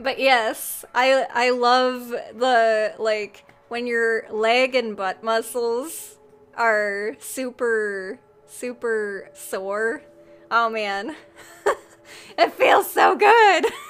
But yes, I I love the like when your leg and butt muscles are super super sore. Oh man. it feels so good.